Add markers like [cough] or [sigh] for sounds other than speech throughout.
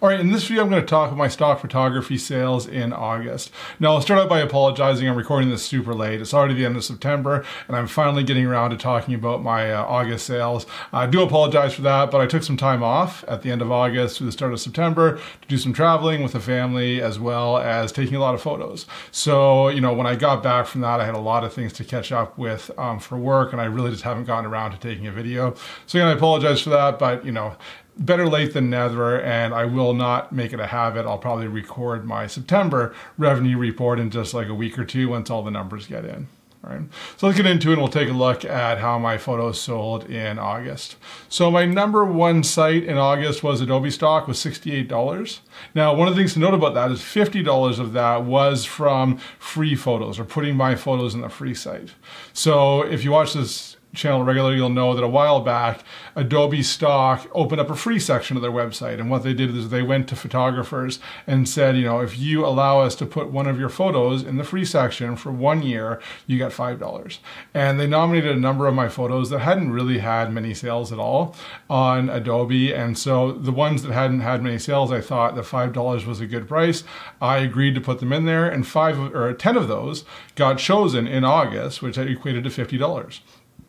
All right, in this video, I'm going to talk about my stock photography sales in August. Now, I'll start out by apologizing. I'm recording this super late. It's already the end of September, and I'm finally getting around to talking about my uh, August sales. I do apologize for that, but I took some time off at the end of August through the start of September to do some traveling with the family, as well as taking a lot of photos. So, you know, when I got back from that, I had a lot of things to catch up with um, for work, and I really just haven't gotten around to taking a video. So, again, I apologize for that, but, you know, better late than never, and I will not make it a habit. I'll probably record my September revenue report in just like a week or two once all the numbers get in. All right. So let's get into it and we'll take a look at how my photos sold in August. So my number one site in August was Adobe stock was $68. Now, one of the things to note about that is $50 of that was from free photos or putting my photos in the free site. So if you watch this channel regularly, you'll know that a while back, Adobe Stock opened up a free section of their website. And what they did is they went to photographers and said, you know, if you allow us to put one of your photos in the free section for one year, you get $5. And they nominated a number of my photos that hadn't really had many sales at all on Adobe. And so the ones that hadn't had many sales, I thought that $5 was a good price. I agreed to put them in there and five or 10 of those got chosen in August, which equated to $50.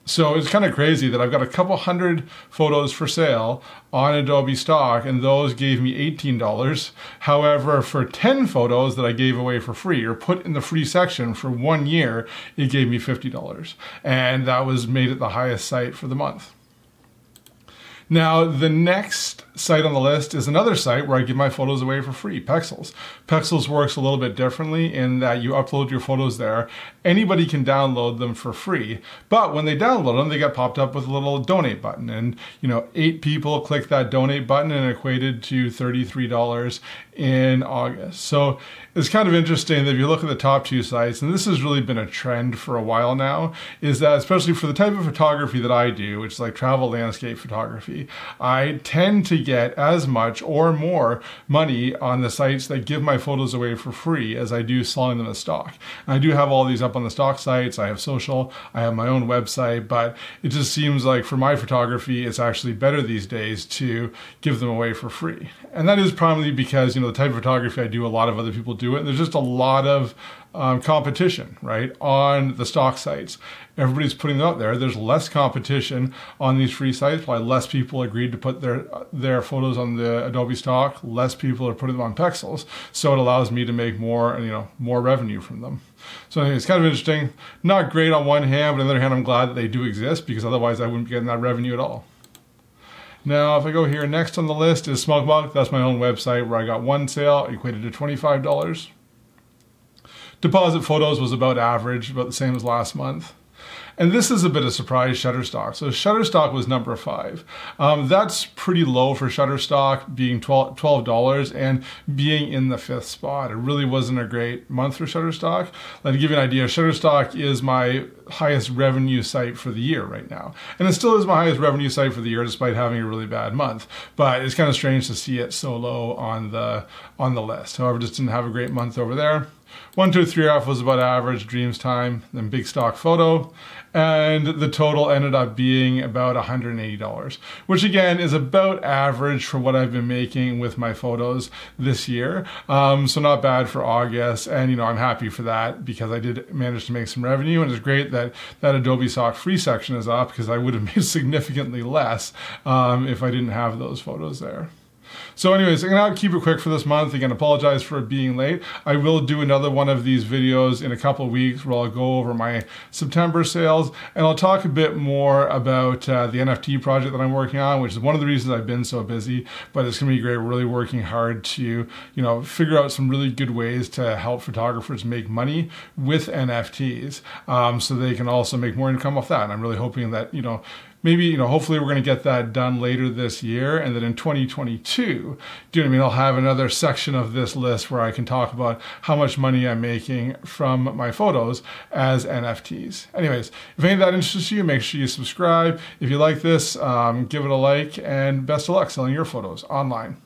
So it's kind of crazy that I've got a couple hundred photos for sale on Adobe stock, and those gave me $18. However, for 10 photos that I gave away for free or put in the free section for one year, it gave me $50. And that was made at the highest site for the month. Now, the next site on the list is another site where I give my photos away for free, Pexels. Pexels works a little bit differently in that you upload your photos there. Anybody can download them for free, but when they download them, they get popped up with a little donate button. And, you know, eight people click that donate button and equated to $33 in August. So it's kind of interesting that if you look at the top two sites, and this has really been a trend for a while now, is that especially for the type of photography that I do, which is like travel landscape photography, I tend to get as much or more money on the sites that give my photos away for free as I do selling them as stock. And I do have all these up on the stock sites. I have social, I have my own website, but it just seems like for my photography, it's actually better these days to give them away for free. And that is probably because, you know, the type of photography I do, a lot of other people do it. And there's just a lot of um, competition, right, on the stock sites. Everybody's putting them out there. There's less competition on these free sites. Why less people agreed to put their their photos on the Adobe stock. Less people are putting them on Pexels. So it allows me to make more, and you know, more revenue from them. So anyway, it's kind of interesting. Not great on one hand, but on the other hand, I'm glad that they do exist because otherwise I wouldn't be getting that revenue at all. Now, if I go here, next on the list is SmugMug. That's my own website where I got one sale equated to $25. Depositphotos was about average, about the same as last month. And this is a bit of surprise Shutterstock. So Shutterstock was number five. Um, that's pretty low for Shutterstock being $12 and being in the fifth spot. It really wasn't a great month for Shutterstock. Let me give you an idea. Shutterstock is my highest revenue site for the year right now. And it still is my highest revenue site for the year despite having a really bad month. But it's kind of strange to see it so low on the on the list. However, just didn't have a great month over there. 123RF was about average, Dreamstime, then Big Stock Photo, and the total ended up being about $180, which again is about average for what I've been making with my photos this year. Um, so not bad for August, and you know I'm happy for that because I did manage to make some revenue, and it's great that that Adobe Stock free section is up because I would have [laughs] made significantly less um, if I didn't have those photos there. So anyways, I'm gonna keep it quick for this month. Again, apologize for being late. I will do another one of these videos in a couple weeks where I'll go over my September sales and I'll talk a bit more about uh, the NFT project that I'm working on, which is one of the reasons I've been so busy, but it's gonna be great. We're really working hard to, you know, figure out some really good ways to help photographers make money with NFTs um, so they can also make more income off that. And I'm really hoping that, you know, maybe, you know, hopefully we're going to get that done later this year. And then in 2022, do you know what I mean? I'll have another section of this list where I can talk about how much money I'm making from my photos as NFTs. Anyways, if any of that interests you, make sure you subscribe. If you like this, um, give it a like and best of luck selling your photos online.